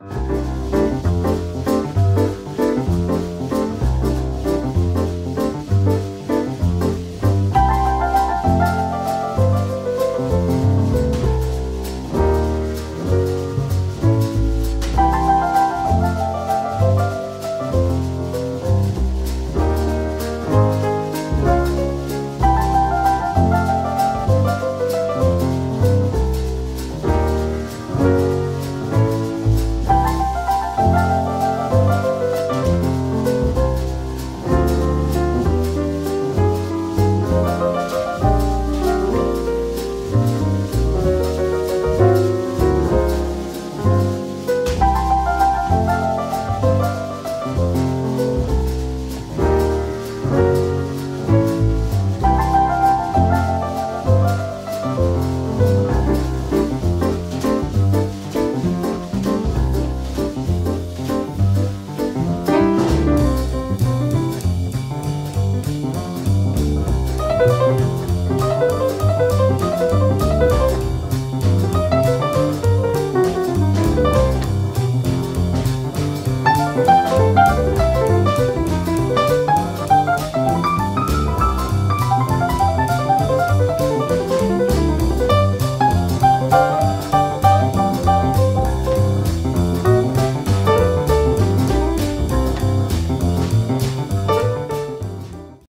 you